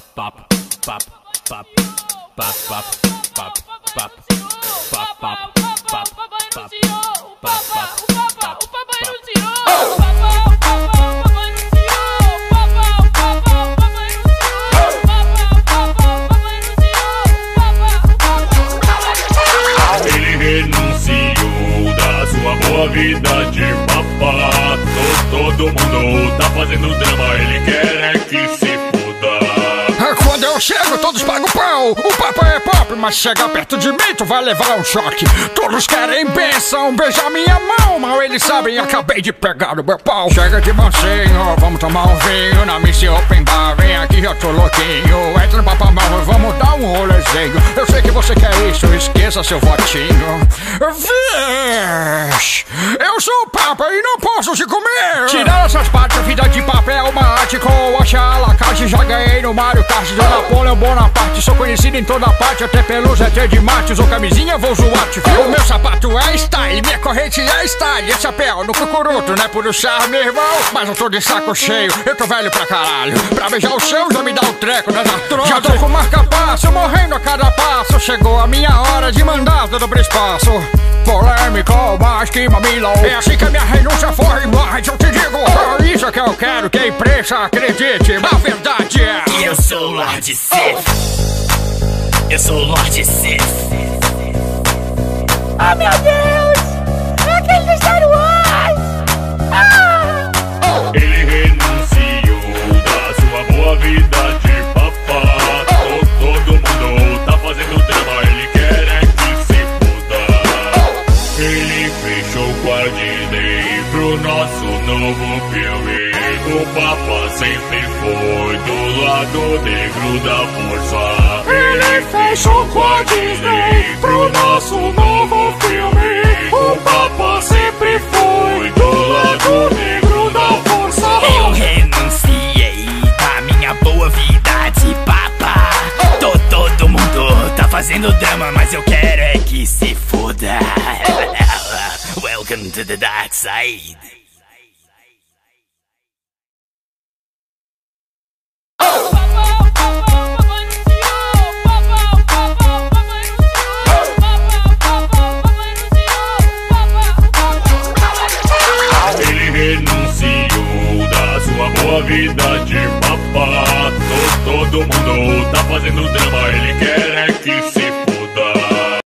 pop, pop, pop, pop, pop, pop, pop, pop, Ele renunciou da sua boa vida de papá. To- Todo mundo tá fazendo drama, ele quer é que chego, todos pagam pau. O papo é pop, mas chega perto de mim, tu vai levar um choque. Todos querem benção, beijar minha mão. Mal eles sabem, acabei de pegar o meu pau. Chega de mansinho, vamos tomar um vinho. Na Missy Open Bar, vem aqui, eu tô louquinho. Entra no papamão, vamos dar um rolezinho. Eu sei que você quer isso, esqueça seu votinho. Vixe, eu sou o Papa e não posso te comer. Tirar essas partes, a vida de papel é uma arte com Já ganhei no Mario Kart do Napoleão Bonaparte. Sou conhecido em toda parte, até pelo ZT de Marte. Usou camisinha, vou zoar te O meu sapato é style, minha corrente é style. Esse chapéu no cucuruto, não é por charme, irmão. Mas eu tô de saco cheio, eu tô velho pra caralho. Pra beijar o chão já me dá um treco, né? da Já tô com marca-passo, morrendo a cada passo. Chegou a minha hora de mandar tudo pro espaço. Polêmico, mas que mamilo. É assim que a minha renúncia foi, mas eu te digo. É isso que eu quero, que a imprensa acredite. A verdade é. Eu sou o Lord Sith. Eu sou o Lord Sith. Oh meu Deus! É aquele do Star Wars! Ah! Ele renunciou da sua boa vida Pro nosso novo filme. O Papa sempre foi do lado negro da força. Ele fechou com a Disney pro nosso novo filme. O Papa sempre foi do lado negro da força. Eu renunciei da minha boa vida de papa. Tô, todo mundo tá fazendo drama, mas eu quero é que se foda. Welcome to the dark side. Vida de papá. To- Todo mundo tá fazendo drama, ele quer é